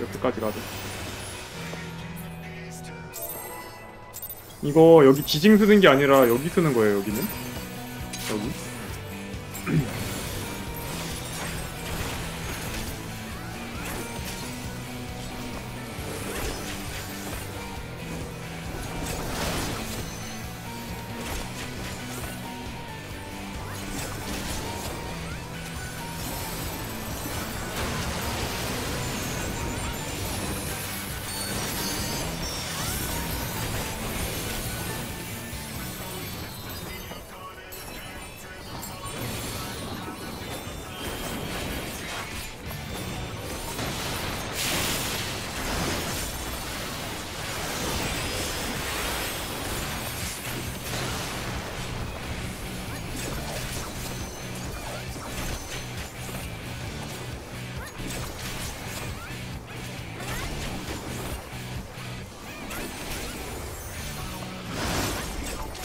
옆에까지 가자. 이거 여기 지징 쓰는 게 아니라 여기 쓰는 거예요, 여기는? 여기?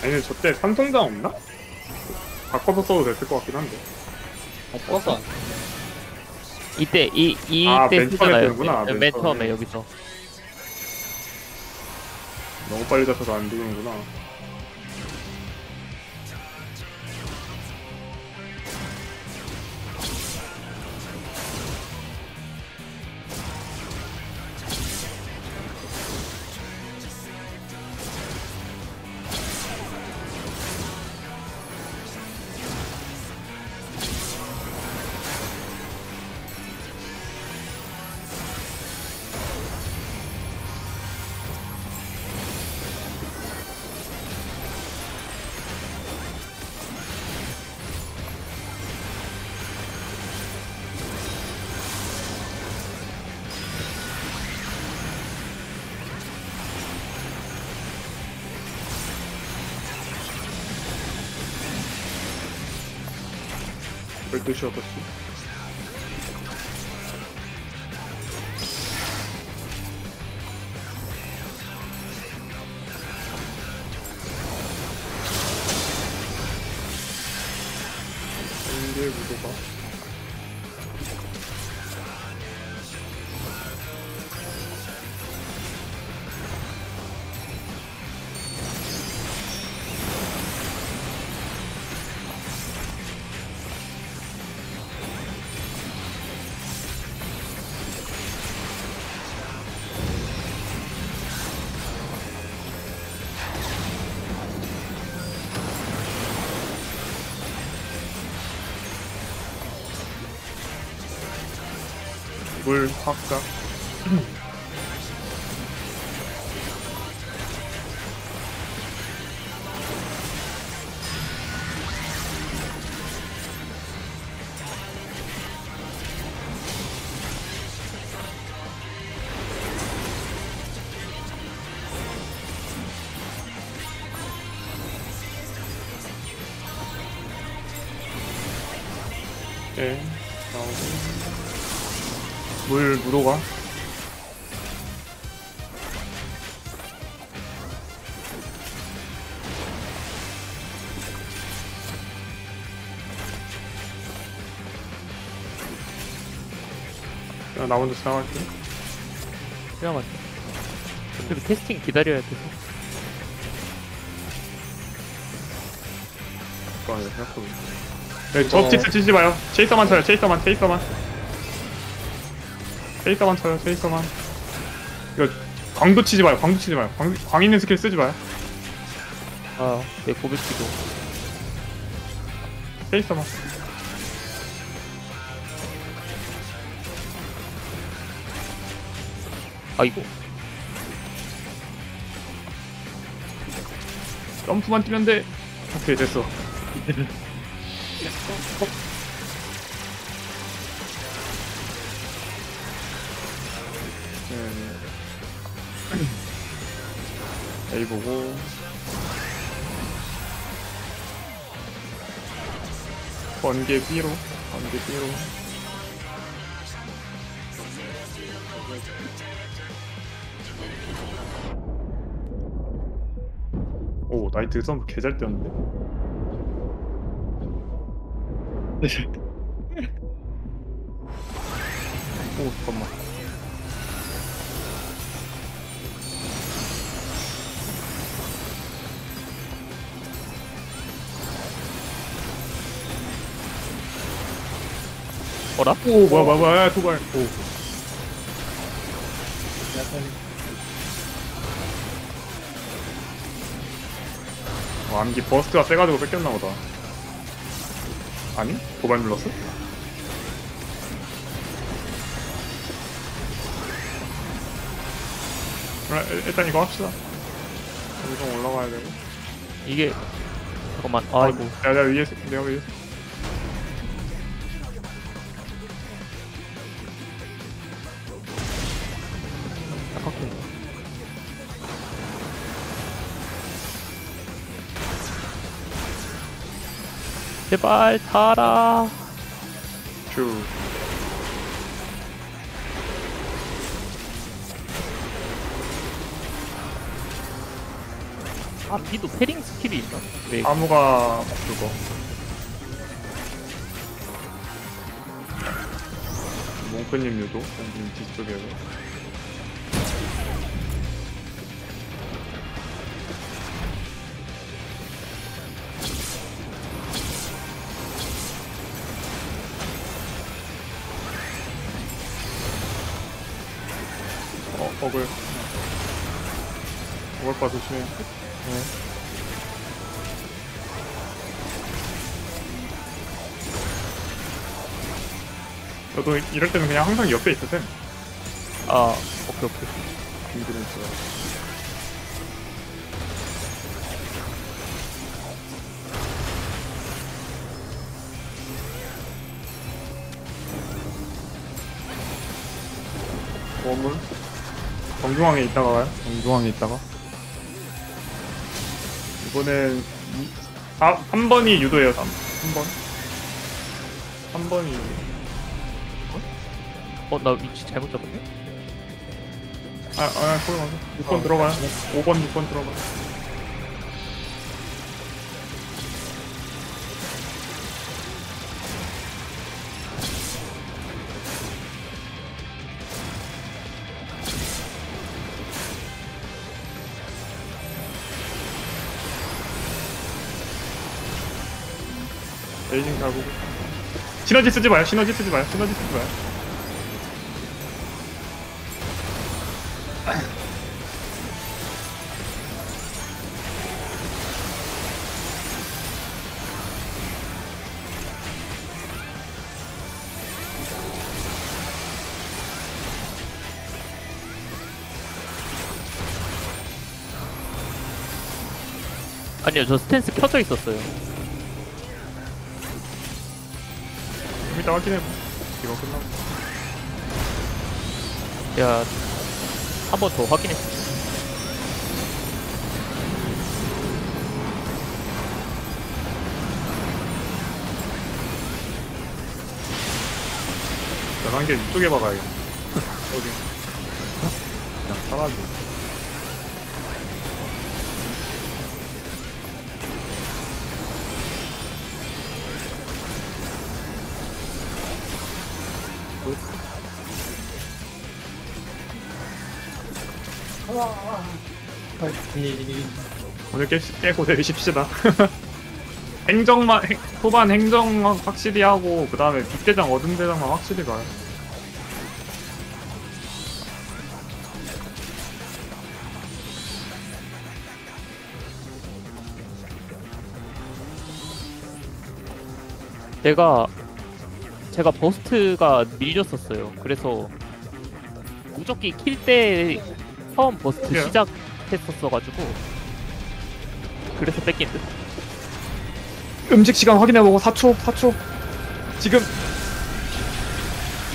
아니, 저때 산성장 없나? 바꿔서 써도 됐을 것 같긴 한데. 아, 썼어. 이때 이 이때 아, 맨 처음에 쓰잖아요. 쓰는구나, 맨, 맨맨 처음에. 처음에 여기서. 너무 빨리 잡혀서 안 되는구나. приключилось 물 확각. 네 물 야, 나 먼저 지나갈게. 그냥 어차피 캐스팅 기다려야 돼서. 잠깐만 이거 생각해보자 네, 저스티스 치지 마요. 체이서만 쳐요 체이서만 체이서만 체이서만 쳐요 체이서만. 이거 광도 치지 마요 광도 치지 마요. 광, 광 있는 스킬 쓰지 마요. 아, 내 고백기도. 체이서만. 아이고. 점프만 뛰면 돼. 오케이 됐어 네. A 보고. 번개 B로 번개 B로. 오 나이트 썸 개잘 뛰었는데. 오 잠깐만 어라? 오 뭐야 뭐야 뭐야. 야, 도발. 오. 어, 암기 버스트가 세가지고 뺏겼나 보다. 아니? 도발 눌렀어? 그래 일- 일단 이거 합시다. 여기 좀 올라가야 되고. 이게 잠깐만 아이고. 야 내가 위에 있- 내가 위에 제발 타라. 큐아 비도 패링 스킬이 있나? 왜? 아무가 그거 몽크님 유도? 몽크님 뒤쪽에서 봐 조심해. 저도 이럴 때는 그냥 항상 옆에 있을 땐아 오케이 오케이. 힘들은 있어요. 보물? 정중앙에 있다가 가요? 정중앙에 있다가 이번엔 이, 아, 3번이 유도예요 3, 3번? 3번이. 어 나 위치 잘못 잡았네? 아, 아, 거기 가서 6번 들어가요. 5번 6번 들어가요 에이징 가고. 시너지 쓰지 마요 시너지 쓰지 마요 시너지 쓰지 마요. 아니요 저 스탠스 켜져 있었어요 좀 이따 확인해봐 이거 끝나고. 제가 한번 더 확인했어요 연한 게 이쪽에 박아야겠네. 어디? 그냥 사라져 오늘 깨, 깨고 내리십시다. 행정만 행, 초반 행정 확실히 하고 그 다음에 빅대장 어둠 대장만 확실히 가요. 제가 제가 burst가 밀렸었어요. 그래서 무적기 킬 때 처음 burst 그래요? 시작했었어가지고 그래서 뺏긴 듯. 음식 시간 확인해보고 4초 4초 지금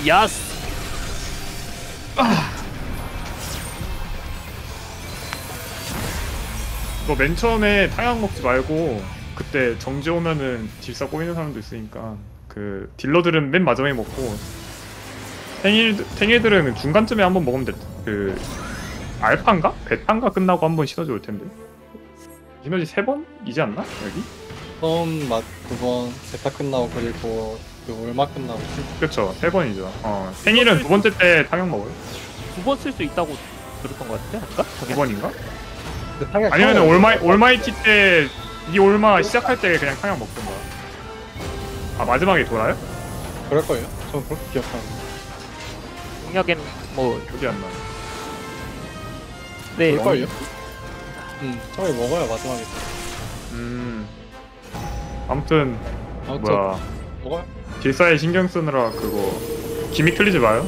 야스. 너 맨 처음에 탕약 먹지 말고 그때 정지 오면은 질사 꼬이는 사람도 있으니까 그 딜러들은 맨 마지막에 먹고 탱일 탱일들은 중간쯤에 한번 먹으면 돼그 알파인가? 베타인가 끝나고 한번 시너지 올 텐데. 시너지 세 번이지 않나? 여기? 처음 맛두번 베타 끝나고 그리고 그 울마 끝나고. 그쵸 세 번이죠. 어 탱일은 두 번째 때 탕약 먹어요. 두 번 쓸 수 있다고 들었던 것 같은데 아닌가? 두 번인가? 그 아니면 올마이 올마이티 때 이 올마 시작할 때 그냥 탕약 먹던 거야 아 마지막에 돌아요? 그럴걸요? 전 그렇게 기억하는데. 공략엔 뭐 여기 안 나요. 네. 그럴걸요? 음, 처음에 먹어야 마지막에. 음. 아무튼 아무튼, 뭐야 먹어요? 딜사에 신경 쓰느라 그거 기믹 틀리지 마요.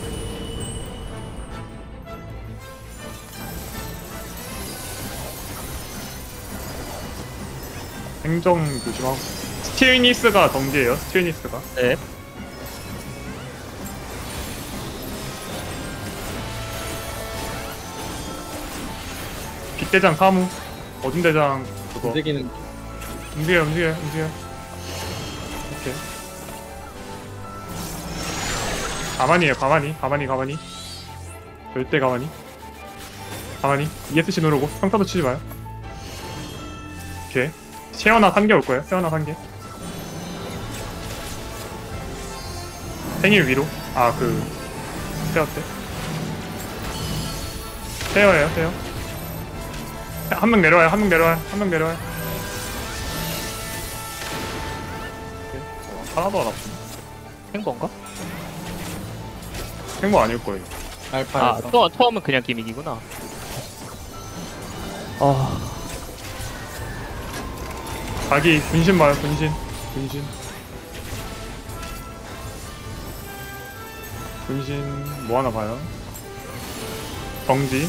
행정 조심하고 스티니스가 덩지예요. 스티니스가. 네. 빛대장 사무 어둠 대장 그거. 움직이는 움직여 움직여 움직여. 오케이. 가만히 해요 가만히 가만히 가만히. 절대 가만히. 가만히. ESC 누르고 평타도 치지 마요. 오케이. 세어나 산개 올 거예요 세어나 산개 생일 위로 아그 세어 때 세어예요 세어 한 명 내려와요 한 명 내려와요 한 명 내려와요 하나도 안 아프네. 행번가? 생거 아닐 거예요. 알파, 아, 알파. 또 처음은 그냥 기믹이구나. 아, 자기 분신 봐요, 분신. 분신. 분신 뭐 하나 봐요. 정지.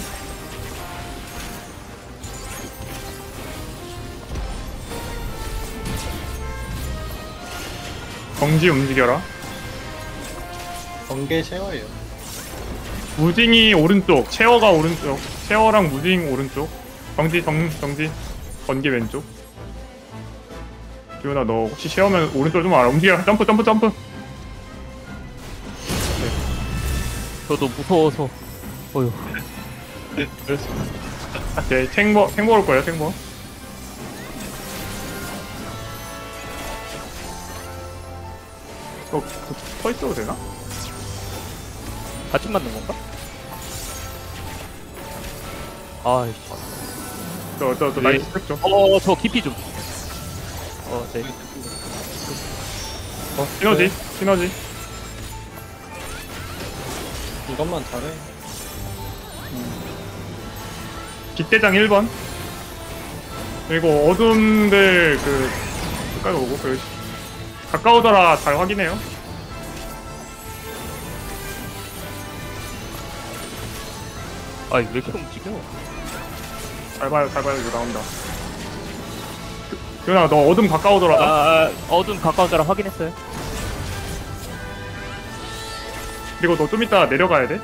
정지 움직여라. 번개 쉐어예요. 무딩이 오른쪽, 체어가 오른쪽, 체어랑 무딩 오른쪽, 정지 정 정지 번개 왼쪽. 지훈아 너 혹시 체어면 오른쪽 좀 알아? 움직여 점프 점프 점프. 저도 무서워서. 어휴. 오케이 탱버 탱버 올 거예요 탱버. 이거 그, 서 있어도 되나? 같이 맞는 건가? 아이씨. 저저저 네. 나이스 팩 좀. 어, 저 깊이 좀. 어, 네. 어, 시너지 네. 시너지. 이것만 잘해. 빛대장 1번 그리고 어둠들 그 가까이 오고 그 가까우더라 잘 확인해요 아이, 왜 이렇게 움직여? 잘 봐요 잘 봐요 이거 나온다 유나 너 어둠 가까우더라 아, 아, 어둠 가까운 사람 확인했어요. 그리고 너 좀 이따 내려가야 돼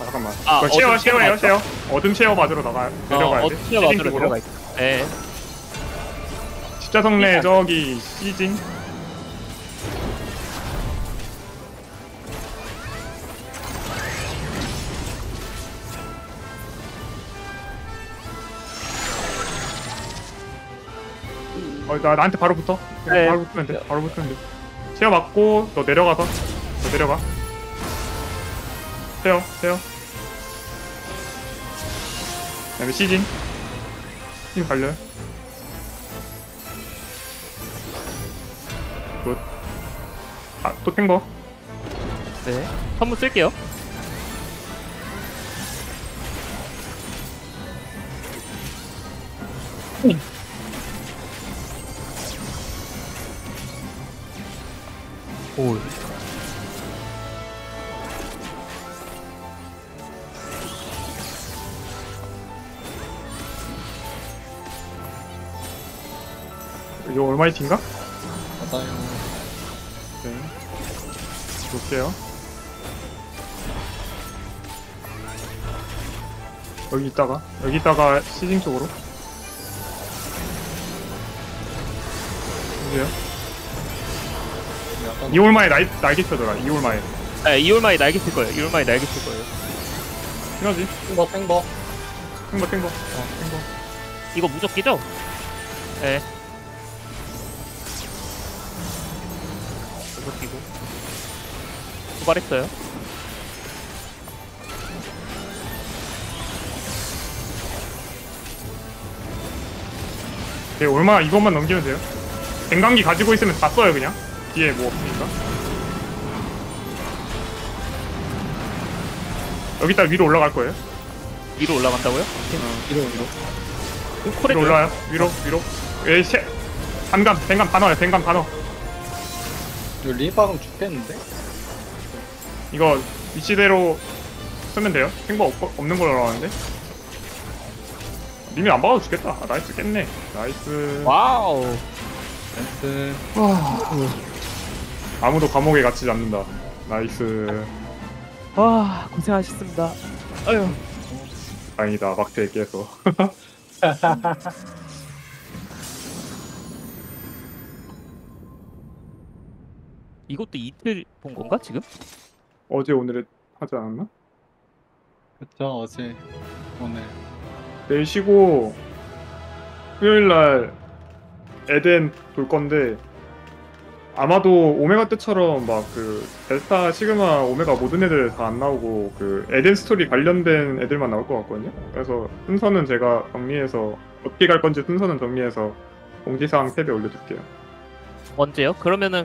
아, 잠깐만 아, 그거 쉐어 어둠 쉐어 쉐어예요 맞죠? 쉐어 어둠 share 맞으러 나가 내려가야 어, 돼 어둠 쉐어 맞으러 쪽으로. 들어가 있어. 네. 십자성내 저기 시징 어, 나, 나한테 바로 붙어. 그냥 네. 바로 붙으면 돼. 바로 붙으면 돼. 세어 맞고, 너 내려가서. 너 내려가. 세어. 그 다음에 시진. 시진 갈려요. 굿. 아, 또 탱버. 네. 선물 쓸게요. 오. 이거 얼마이팅가? 맞아요. 네. 볼게요. 여기 있다가, 여기 있다가 시징 쪽으로. 이제요? 약간 이올마에 날, 날개 펴더라, 이올마에. 네, 이올마이 날개 쓸 거예요. 이올마이 날개 쓸 거예요. 시너지? 탱버, 탱버. 탱버, 탱버. 어, 탱버. 이거 무적기죠? 네. 버티고 도발했어요 네, 얼마 이것만 넘기면 돼요. 갱강기 가지고 있으면 다 써요, 그냥. 뒤에 뭐 없으니까. 여기다 위로 올라갈 거예요. 위로 올라간다고요? 어, 위로, 위로. 그 오, 코레 위로 올라요. 위로, 위로. 에이, 세. 단감, 뱅감 다 넣어요, 뱅감 다 넣어. 이거 리박은 죽겠는데? 이거 위치대로 쓰면 돼요. 행보 없, 없는 걸로 나왔는데. 님이 안 박아도 죽겠다. 아, 나이스 깼네. 나이스. 와우. 나이스. 아무도 감옥에 갇히지 않는다. nice. 와 고생하셨습니다. 아유. 다행이다. 막대에 깨서. 이것도 이틀 본 건가 지금? 어제 오늘에 하지 않았나? 그쵸 어제 오늘. 내일 쉬고 수요일 날 에덴 돌 건데 아마도 오메가 때처럼 막 그 델타 시그마 오메가 모든 애들 다 안 나오고 그 에덴 스토리 관련된 애들만 나올 것 같거든요. 그래서 순서는 제가 정리해서 어떻게 갈 건지 순서는 정리해서 공지사항 탭에 올려둘게요. 언제요? 그러면은